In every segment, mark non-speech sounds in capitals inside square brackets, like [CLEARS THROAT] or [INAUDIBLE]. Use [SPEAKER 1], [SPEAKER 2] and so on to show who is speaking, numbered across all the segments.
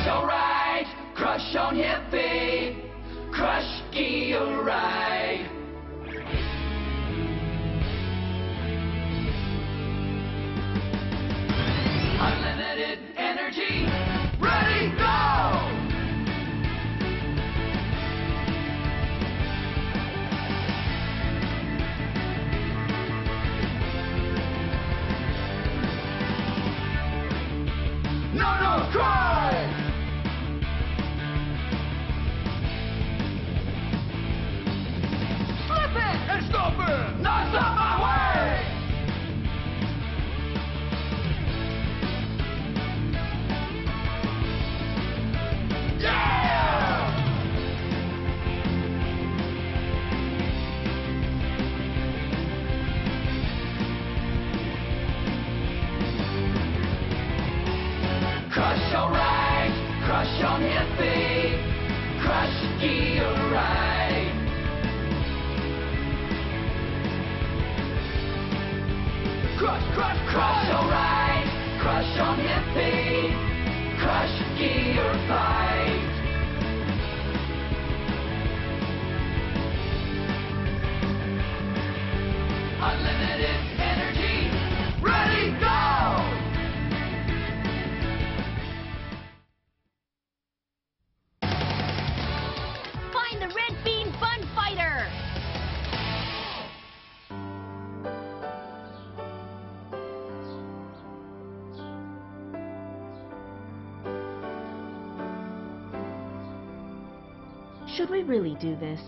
[SPEAKER 1] Crush alright, crush on hippie, crush gear ride. Unlimited energy, ready, go! No, no, cry! Unlimited energy, ready, go!
[SPEAKER 2] Find the Red Bean Bun Fighter!
[SPEAKER 3] Should we really do this?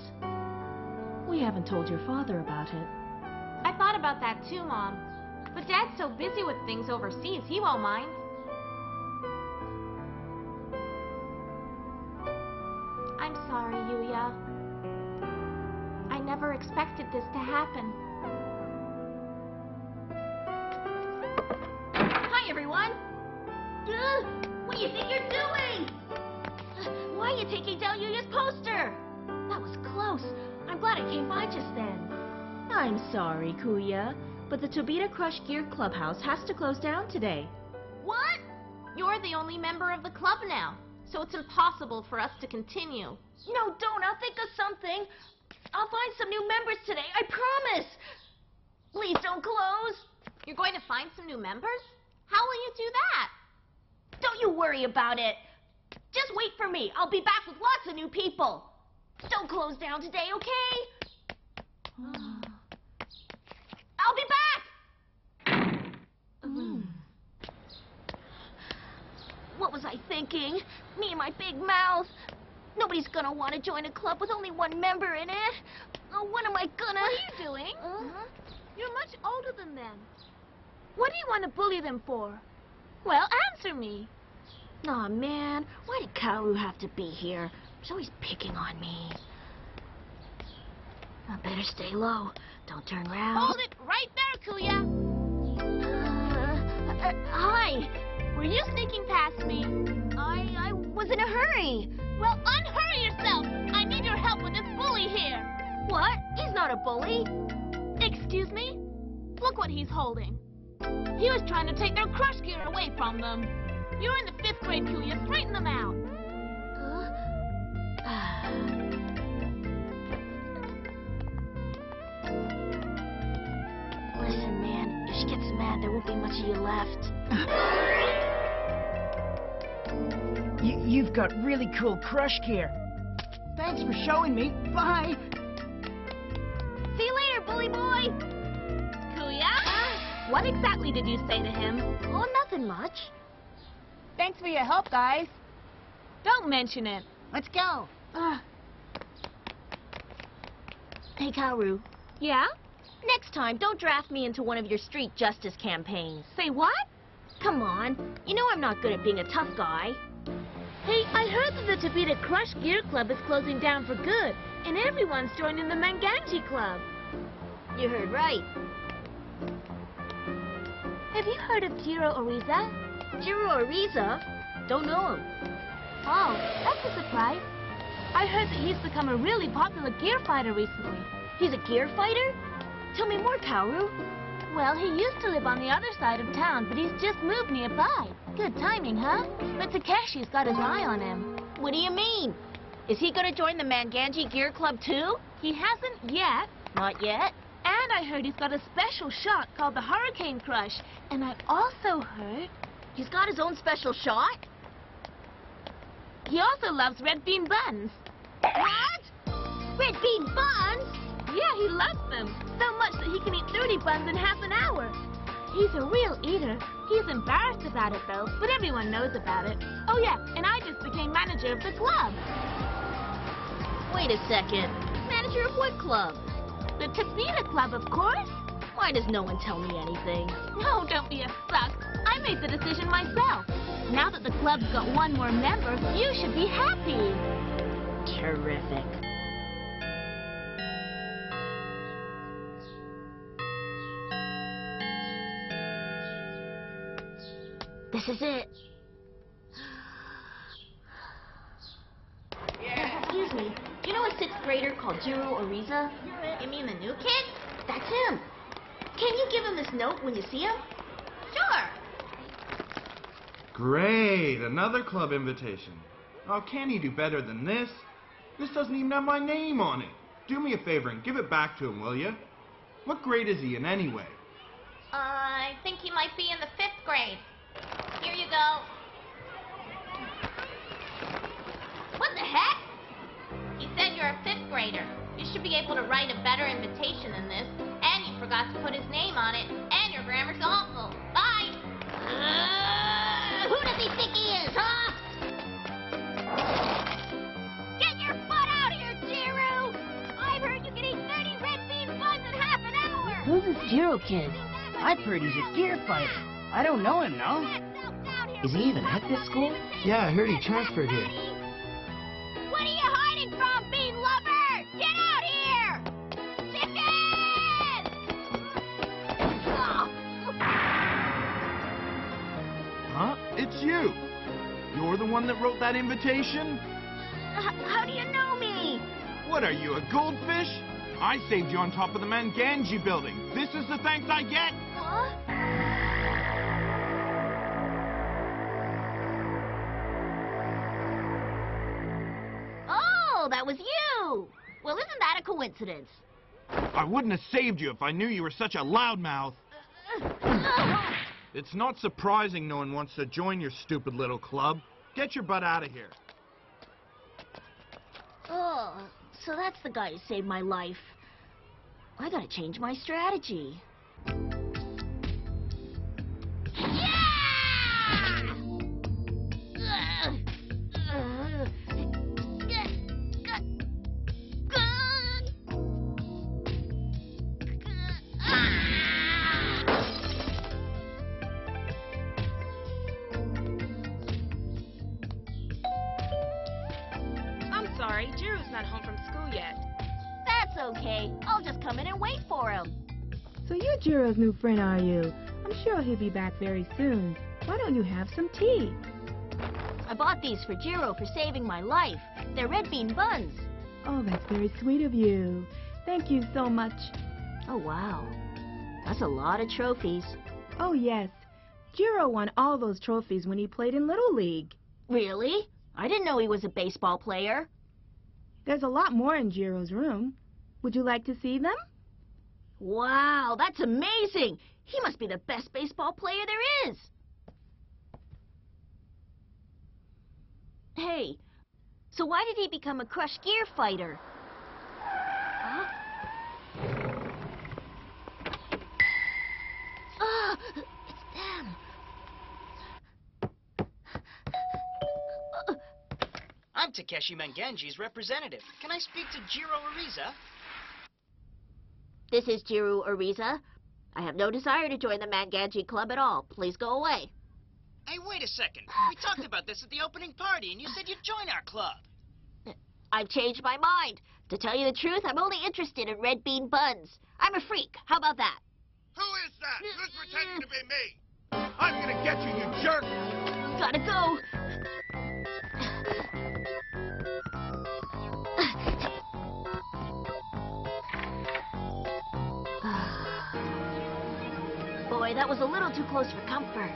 [SPEAKER 3] We haven't told your father about it.
[SPEAKER 4] About that too, Mom. But Dad's so busy with things overseas, he won't mind. I'm sorry, Yuya. I never expected this to happen.
[SPEAKER 2] Hi, everyone! Ugh, what do you think you're doing? Why are you taking down Yuya's poster? That was close. I'm glad I came by just then.
[SPEAKER 3] I'm sorry, Kuya, but the Tobita Crush Gear Clubhouse has to close down today.
[SPEAKER 2] What?
[SPEAKER 4] You're the only member of the club now, so it's impossible for us to continue.
[SPEAKER 2] No, don't. I'll think of something. I'll find some new members today. I promise. Please don't close.
[SPEAKER 4] You're going to find some new members? How will you do that?
[SPEAKER 2] Don't you worry about it. Just wait for me. I'll be back with lots of new people. Don't close down today, okay? [SIGHS] [SIGHS] I'll be back. What thinking? Me and my big mouth. Nobody's gonna want to join a club with only one member in it. Oh, what am I gonna?
[SPEAKER 5] What are you doing?
[SPEAKER 2] Uh,
[SPEAKER 5] You're much older than them. What do you want to bully them for? Well, answer me.
[SPEAKER 2] Aw, man. Why did Kaoru have to be here? He's always picking on me. I better stay low. Don't turn around.
[SPEAKER 5] Hold it right there, Kuya.
[SPEAKER 2] Uh, uh, hi.
[SPEAKER 5] Were you sneaking past me?
[SPEAKER 2] I I was in a hurry.
[SPEAKER 5] Well, unhurry yourself. I need your help with this bully here.
[SPEAKER 2] What? He's not a bully.
[SPEAKER 5] Excuse me? Look what he's holding. He was trying to take their crush gear away from them. You're in the fifth grade, Kuya. Straighten them out. [SIGHS]
[SPEAKER 2] Listen, man. If she gets mad, there won't be much of you left. [LAUGHS]
[SPEAKER 6] You, you've got really cool crush gear. Thanks for showing me. Bye.
[SPEAKER 2] See you later, bully boy.
[SPEAKER 5] Kuya? What exactly did you say to him?
[SPEAKER 2] Oh, nothing much.
[SPEAKER 5] Thanks for your help, guys. Don't mention it.
[SPEAKER 6] Let's go. Ah.
[SPEAKER 2] Hey, Kaoru.
[SPEAKER 5] Yeah?
[SPEAKER 2] Next time, don't draft me into one of your street justice campaigns.
[SPEAKER 5] Say what?
[SPEAKER 2] Come on. You know I'm not good at being a tough guy.
[SPEAKER 5] Hey, I heard that the Tobita Crush Gear Club is closing down for good, and everyone's joining the Manganji Club.
[SPEAKER 2] You heard right.
[SPEAKER 5] Have you heard of Jiro Ariza?
[SPEAKER 2] Jiro Ariza? Don't know him.
[SPEAKER 5] Oh, that's a surprise. I heard that he's become a really popular gear fighter recently.
[SPEAKER 2] He's a gear fighter? Tell me more, Kaoru.
[SPEAKER 5] Well, he used to live on the other side of town, but he's just moved nearby. Good timing, huh? But Takeshi's got his eye on him.
[SPEAKER 2] What do you mean? Is he gonna join the Manganji Gear Club too?
[SPEAKER 5] He hasn't yet,
[SPEAKER 2] Not yet.
[SPEAKER 5] and I heard he's got a special shot called the Hurricane Crush. And I also heard
[SPEAKER 2] He's got his own special shot?
[SPEAKER 5] he also loves red bean buns.
[SPEAKER 2] What? Red bean buns?
[SPEAKER 5] Yeah, he loves them. So much that he can eat 30 buns in half an hour. He's a real eater. He's embarrassed about it, though, but everyone knows about it. Oh, yeah, and I just became manager of the club.
[SPEAKER 2] Wait a second. Manager of what club?
[SPEAKER 5] The Tobita Club, of course.
[SPEAKER 2] Why does no one tell me anything?
[SPEAKER 5] No, don't be a suck. I made the decision myself. Now that the club's got one more member, you should be happy.
[SPEAKER 2] Terrific. This is it. Excuse me. Do you know a sixth grader called Jiro Ariza? You mean the new kid? That's him. Can you give him this note when you see him? Sure.
[SPEAKER 7] Great, another club invitation. Oh, can he do better than this? This doesn't even have my name on it. Do me a favor and give it back to him, will you? What grade is he in anyway?
[SPEAKER 4] I think he might be in the fifth grade. Here you go.
[SPEAKER 2] What the heck?
[SPEAKER 4] He said you're a fifth grader. You should be able to write a better invitation than this. And you forgot to put his name on it. And your grammar's awful. Bye.
[SPEAKER 2] Uh, who does he think he is, huh? Get your butt out here, Jiro! I've heard you can eat 30 red bean buns in half an hour!
[SPEAKER 6] Who's this Jiro kid? I've heard he's a gear fighter. I don't know him, no?
[SPEAKER 2] Is he even at this school?
[SPEAKER 8] Yeah, I heard he transferred here.
[SPEAKER 2] What are you hiding from, bean lover? Get out here! Chicken!
[SPEAKER 7] Huh? It's you. You're the one that wrote that invitation?
[SPEAKER 2] H- how do you know me?
[SPEAKER 7] What are you, a goldfish? I saved you on top of the Manganji building. This is the thanks I get?
[SPEAKER 2] Huh? Was you! Well, isn't that a coincidence?
[SPEAKER 7] I wouldn't have saved you if I knew you were such a loudmouth. It's not surprising no one wants to join your stupid little club. Get your butt out of here.
[SPEAKER 2] Oh, so that's the guy who saved my life. I gotta change my strategy.
[SPEAKER 3] Jiro's
[SPEAKER 9] new friend, are you? I'm sure he'll be back very soon. Why don't you have some tea?
[SPEAKER 2] I bought these for Jiro for saving my life. They're red bean buns.
[SPEAKER 9] Oh, that's very sweet of you. Thank you so much.
[SPEAKER 2] Oh, wow. That's a lot of trophies.
[SPEAKER 9] Oh, yes. Jiro won all those trophies when he played in Little League.
[SPEAKER 2] Really? I didn't know he was a baseball player.
[SPEAKER 9] There's a lot more in Jiro's room. Would you like to see them?
[SPEAKER 2] Wow, that's amazing. He must be the best baseball player there is. Hey, so why did he become a Crush Gear fighter? Huh? Ah, it's them.
[SPEAKER 10] I'm Takeshi Manganji's representative. Can I speak to Jiro Ariza?
[SPEAKER 2] This is Jiru Ariza. I have no desire to join the Manganji Club at all. Please go away.
[SPEAKER 10] Hey, wait a second. [SIGHS] We talked about this at the opening party, and you said you'd join our club. [SIGHS]
[SPEAKER 2] I've changed my mind. To tell you the truth, I'm only interested in red bean buns. I'm a freak. How about that?
[SPEAKER 1] Who is that? Mm, Who's mm. pretending to be me? I'm gonna get you, you jerk!
[SPEAKER 2] Gotta go. That was a little too close for comfort.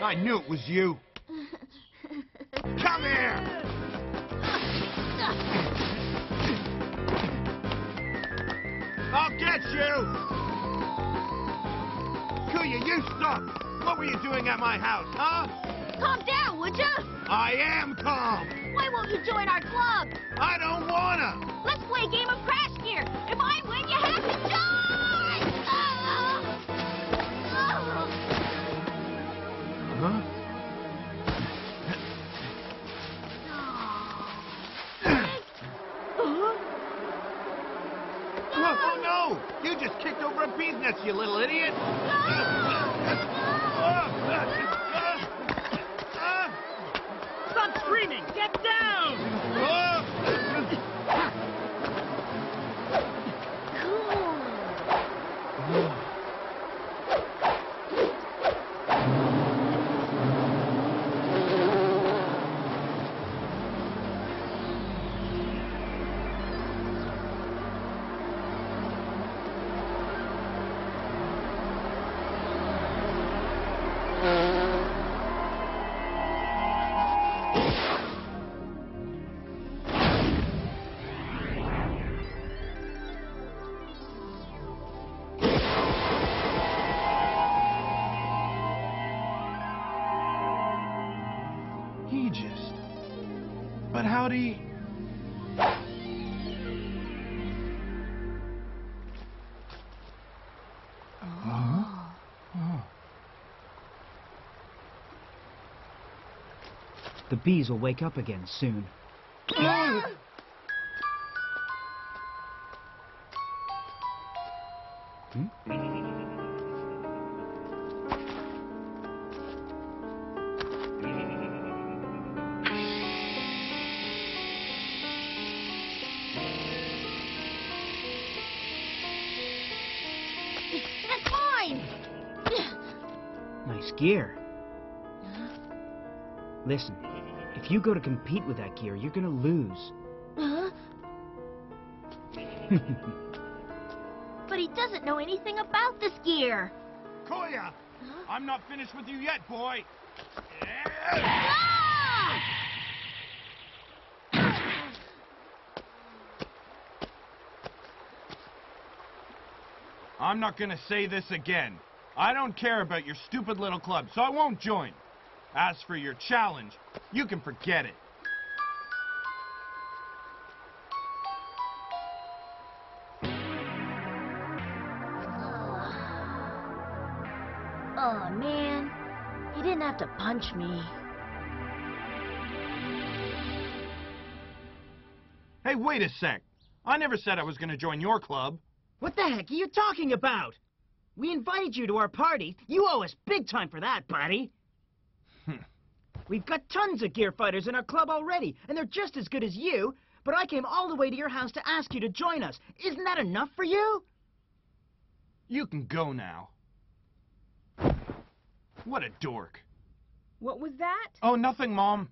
[SPEAKER 1] I knew it was you. Come here! I'll get you! Kuya, you stop! What were you doing at my house, huh?
[SPEAKER 2] Calm down, would you?
[SPEAKER 1] I am calm!
[SPEAKER 2] Why won't you join our club?
[SPEAKER 1] I don't wanna!
[SPEAKER 2] Let's play a game of Crush Gear. If I win, you have to join!
[SPEAKER 1] Just kicked over a bee's nest, you little idiot! [LAUGHS]
[SPEAKER 6] Stop screaming! Get down!
[SPEAKER 7] Oh.
[SPEAKER 6] The bees will wake up again soon. Nice gear. Listen, if you go to compete with that gear, you're gonna lose.
[SPEAKER 2] Huh? But he doesn't know anything about this gear.
[SPEAKER 1] Koya! I'm not finished with you yet, boy!
[SPEAKER 2] Ah!
[SPEAKER 7] I'm not gonna say this again. I don't care about your stupid little club, so I won't join. As for your challenge, you can forget it.
[SPEAKER 2] Oh. oh, man. He didn't have to punch me.
[SPEAKER 7] Hey, wait a sec. I never said I was gonna join your club.
[SPEAKER 6] What the heck are you talking about? We invited you to our party. You owe us big time for that, buddy. [LAUGHS] We've got tons of gear fighters in our club already, and they're just as good as you. But I came all the way to your house to ask you to join us. Isn't that enough for you?
[SPEAKER 7] You can go now. What a dork.
[SPEAKER 9] What was that?
[SPEAKER 7] Oh, nothing, Mom.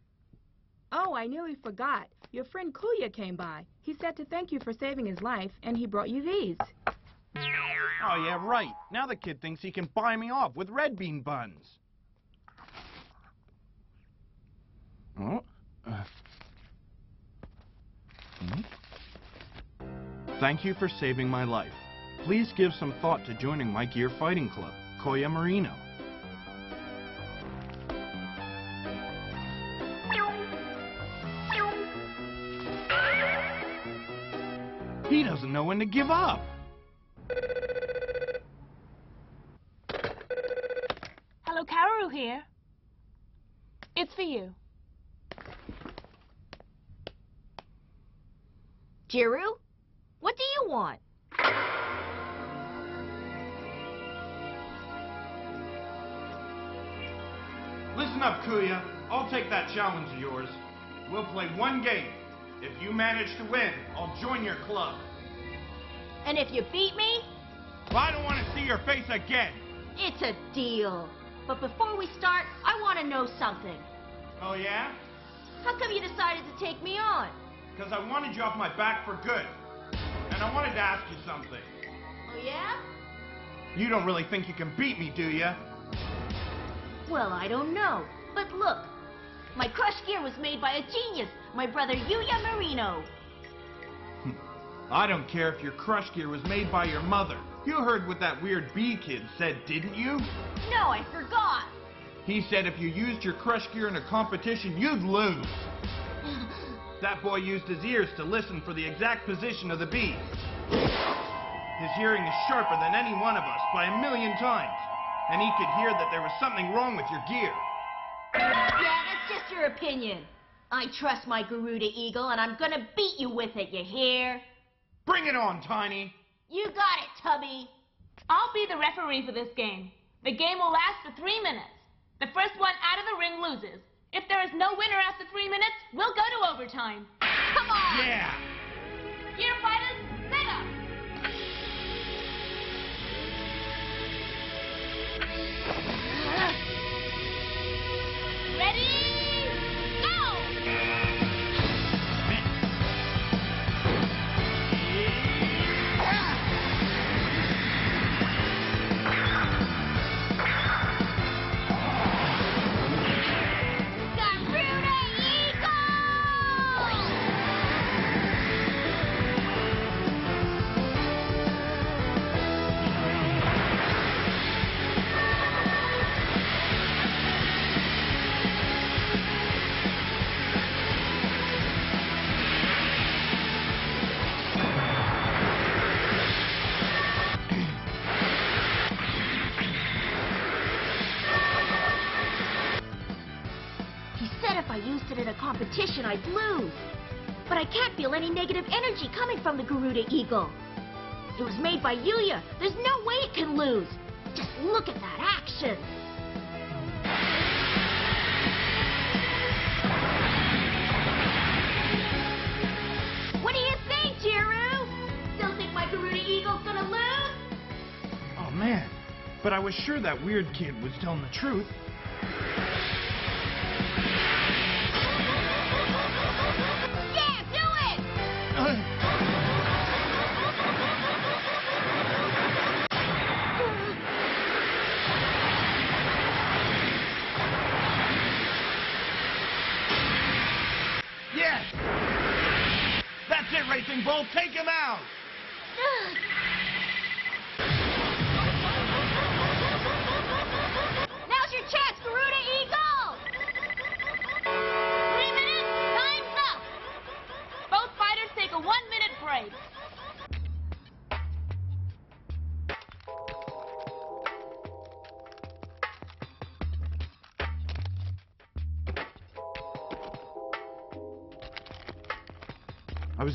[SPEAKER 9] Oh, I nearly forgot. Your friend Kuya came by. He said to thank you for saving his life, and he brought you these.
[SPEAKER 7] Oh, yeah, right. Now the kid thinks he can buy me off with red bean buns. Oh. uh. Hmm? Oh. Hmm? Thank you for saving my life. Please give some thought to joining my gear fighting club, Koya Marino. He doesn't know when to give up.
[SPEAKER 5] Hello, Kaoru here. It's for you.
[SPEAKER 2] Jiru? What do you want?
[SPEAKER 7] Listen up, Kuya. I'll take that challenge of yours. We'll play one game. If you manage to win, I'll join your club.
[SPEAKER 2] And if you beat me, Well,
[SPEAKER 7] I don't want to see your face again.
[SPEAKER 2] it's a deal. But before we start, I want to know something.
[SPEAKER 7] Oh, yeah?
[SPEAKER 2] How come you decided to take me on?
[SPEAKER 7] Because I wanted you off my back for good. And I wanted to ask you something.
[SPEAKER 2] Oh, yeah?
[SPEAKER 7] You don't really think you can beat me, do you?
[SPEAKER 2] Well, I don't know. But look, my crush gear was made by a genius, my brother Yuya Marino. Hmm.
[SPEAKER 7] I don't care if your crush gear was made by your mother. You heard what that weird bee kid said, didn't you?
[SPEAKER 2] No, I forgot.
[SPEAKER 7] He said if you used your crush gear in a competition, you'd lose. That boy used his ears to listen for the exact position of the bees. His hearing is sharper than any one of us by a million times. And he could hear that there was something wrong with your gear.
[SPEAKER 2] Yeah, that's just your opinion. I trust my Garuda Eagle, and I'm gonna beat you with it, you hear?
[SPEAKER 7] Bring it on, Tiny!
[SPEAKER 2] You got it, Tubby.
[SPEAKER 5] I'll be the referee for this game. The game will last for three minutes. The first one out of the ring loses. If there is no winner after three minutes, we'll go to overtime.
[SPEAKER 2] Come on!
[SPEAKER 7] Yeah!
[SPEAKER 5] Gear fighters, set up! Ready?
[SPEAKER 2] Can't feel any negative energy coming from the Garuda Eagle. It was made by Yuya. There's no way it can lose. Just look at that action. What do you think, Jiru? Still think my Garuda Eagle's gonna lose?
[SPEAKER 7] Oh man, but I was sure that weird kid was telling the truth.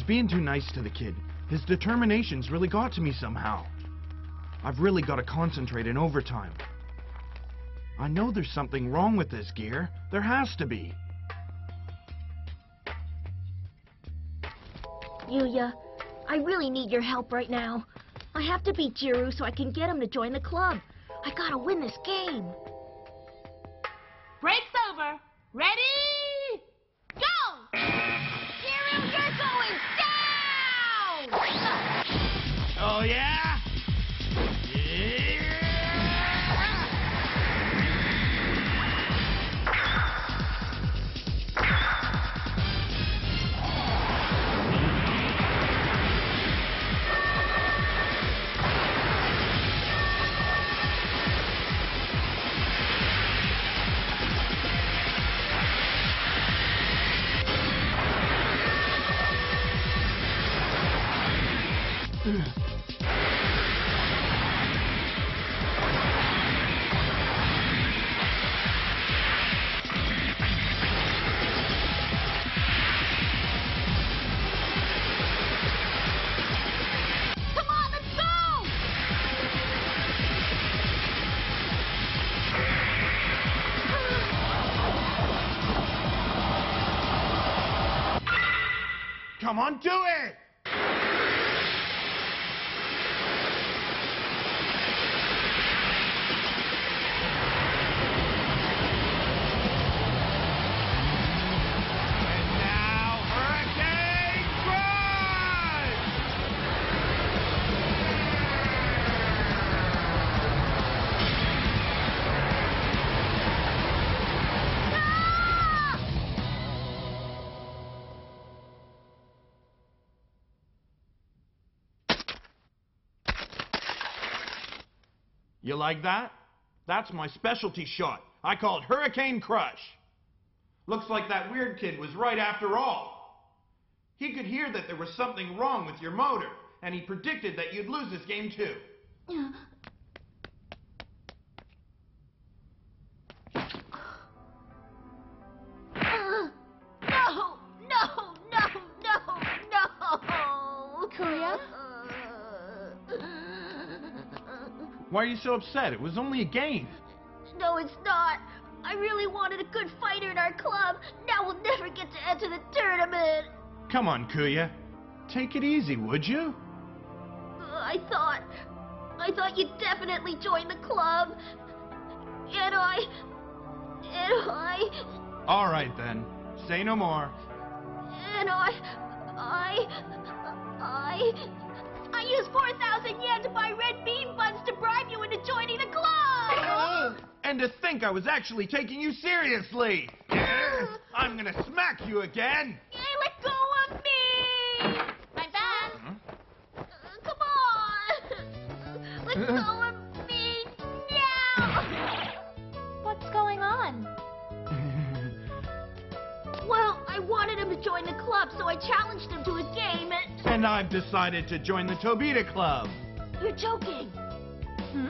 [SPEAKER 7] Was being too nice to the kid. His determination's really got to me somehow. I've really got to concentrate in overtime. I know there's something wrong with this gear. There has to be.
[SPEAKER 2] Yuya, I really need your help right now. I have to beat Jiru so I can get him to join the club. I gotta win this game.
[SPEAKER 5] Break's over. Ready?
[SPEAKER 7] Oh, yeah?
[SPEAKER 2] Come [CLEARS THROAT]
[SPEAKER 7] Come on, do it! You like that? That's my specialty shot. I call it Hurricane Crush. Looks like that weird kid was right after all. He could hear that there was something wrong with your motor, and he predicted that you'd lose this game too. [GASPS]
[SPEAKER 2] No, no, no, no, no.
[SPEAKER 4] Kuya?
[SPEAKER 7] Why are you so upset? It was only a game.
[SPEAKER 2] No, it's not. I really wanted a good fighter in our club. Now we'll never get to enter the tournament.
[SPEAKER 7] Come on, Kuya. Take it easy, would you?
[SPEAKER 2] I thought. I thought you'd definitely join the club. And I. And I.
[SPEAKER 7] All right then. Say no more.
[SPEAKER 2] And I. I. I. I used 4,000 yen to buy red bean buns to bribe you into joining the club!
[SPEAKER 7] And to think I was actually taking you seriously. I'm gonna smack you again.
[SPEAKER 2] Hey, let go of me!
[SPEAKER 4] I'm back.
[SPEAKER 2] Uh, come on! [LAUGHS] Let go and...
[SPEAKER 7] I've decided to join the Tobita Club.
[SPEAKER 2] You're joking.
[SPEAKER 4] Hmm?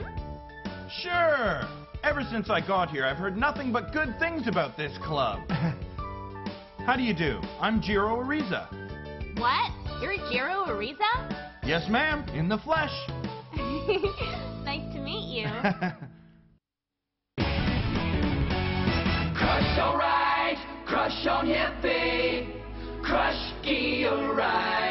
[SPEAKER 7] Sure. Ever since I got here, I've heard nothing but good things about this club. [LAUGHS] How do you do? I'm Jiro Ariza.
[SPEAKER 4] What? You're Jiro Ariza?
[SPEAKER 7] Yes, ma'am, in the flesh. [LAUGHS]
[SPEAKER 4] nice to meet you. [LAUGHS]
[SPEAKER 1] Crush alright, crush on hippie, crush gear ride.